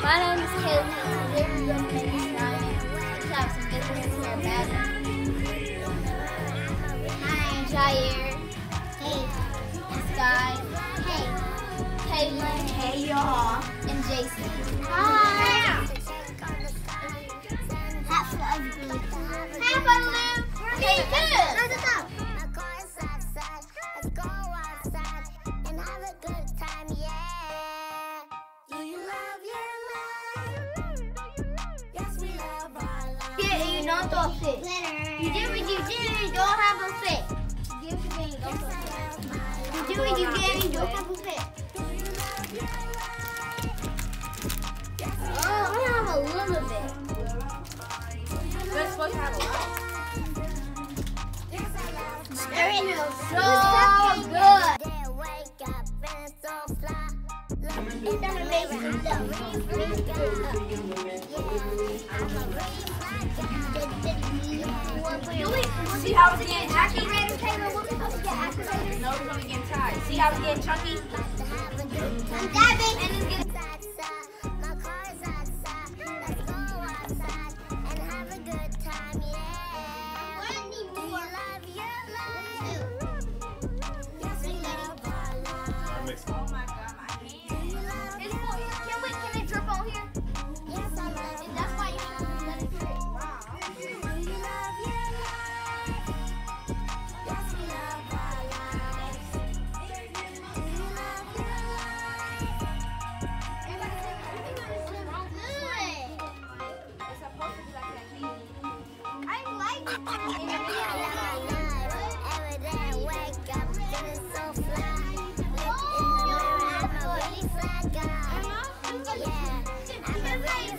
My name is Kaylee, and today we're going to make a slime. Let's have some good things in our. Hi, I'm Jaheir. Hey. And Skyy. Hey. Kaylin. Hey, y'all. And Jason. Hi. Of blue. Half of blue. Okay, good. Don't throw a fit. You did what you did, you don't have a fit. You did what you did, you don't have a fit. Getting tight. See how it's getting chunky? I'm dabbing and it's getting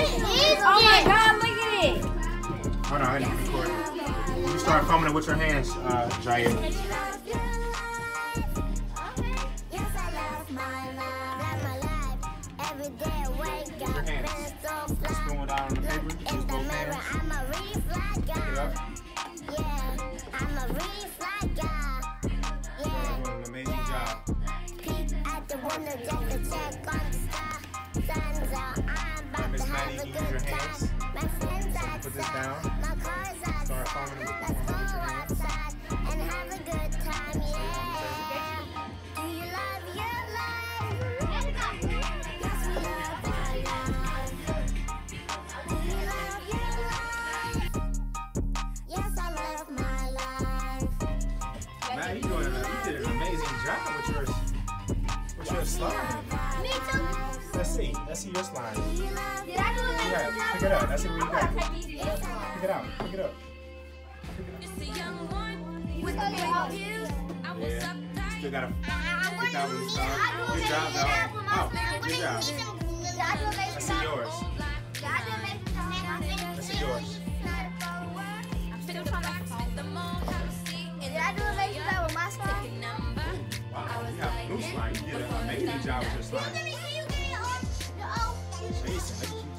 What is Oh my god, look at it. Hold on, I need to record. You start foaming it with your hands, uh, Jaheir. Your hands. Spoon it out on the paper. Use both hands. Pick it up. You're doing an amazing job. Miss Maddie, you use your hands. Put this down. Start foaming it with foaming it with your hands. Maddie, you doing an, you did an amazing job with your with your slime. Let's see. Let's see your slime. Yeah, pick it up. Let's see what you got. Pick it out. Pick it up. Yeah. Still what to you use. Good job, dog. Oh, good job. Let's see yours. Let's see yours. Wow, you have blue slime. You did an amazing job with your slime. You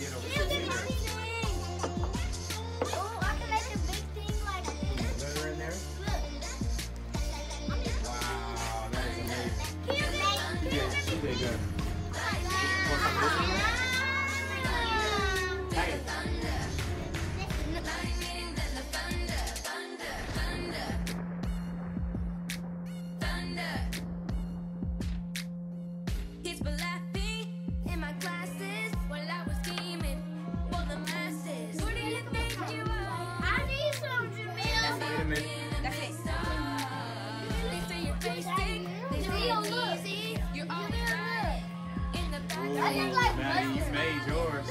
Maddie, you made yours.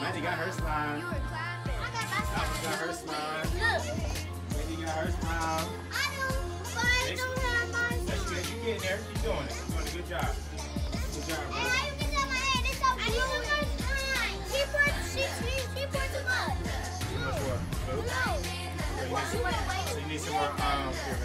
Mandy got her slime. I got her slime. Look. Maddie got her slime. I don't, but I don't have my slime. That's good. You're getting there. Keep doing it. You're doing a good job. Good job, bro. And how you get on my head? It's a beautiful slime. She put, she, she, she put too much. Too No. what? No. So you need some more, um, here,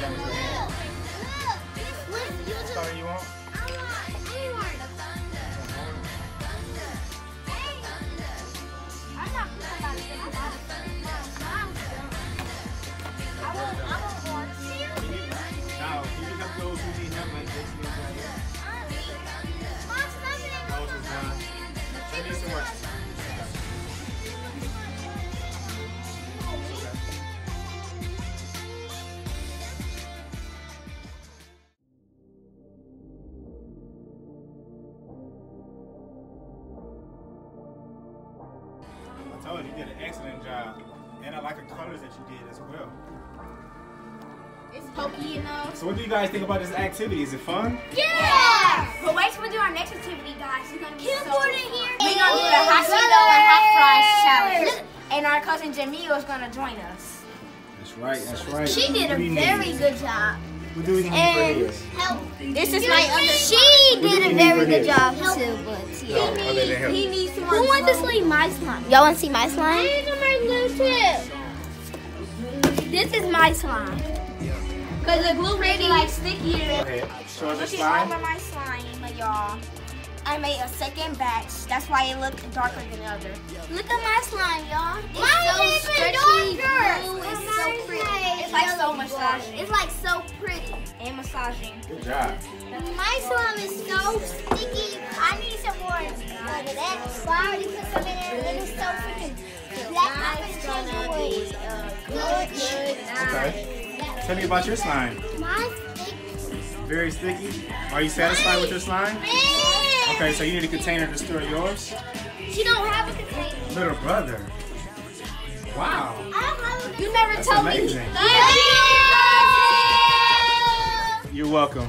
Yeah, you I told you, you did an excellent job. And I like the colors that you did as well. It's pokey, you know. So what do you guys think about this activity? Is it fun? Yeah. But wait till we do our next activity, guys. It's gonna be Can so you put it cool. here? We're gonna do the hot Cheeto and hot fries challenge. And our cousin Jameel is gonna join us. That's right, that's right. She did a very good job. What do we need for And this? help. This is my other She What do did a very good this? job too, oh, but yeah. No, other than help. He needs some Who wants to see my slime? Y'all want to see my slime? I need some more glue too. This is my slime. Cause the glue really like stickier. Go ahead. Show us the Look at slime. of my slime, y'all. I made a second batch. That's why it looked darker than the other. Look at my slime, massaging. It's like so pretty. And massaging. Good job. My slime is so sticky. I need some more of that. So I already put some in there, and it's so freaking black. I'm gonna change the way. Okay. Tell me about your slime. My stick. Very sticky. Are you satisfied with your slime? Okay, so you need a container to store yours. She don't have a container. Little brother. Wow. I don't have a container. You never That's told amazing. me. Yeah. You're welcome.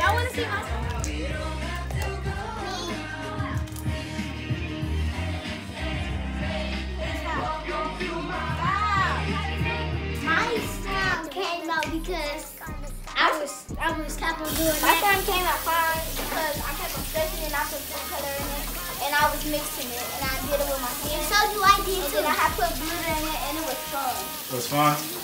Y'all want to see my My sound came out because I was I was kept on doing I was mixing it and I did it with my hands. So do I did And too. then I put glitter in it and it was fun. It was fun.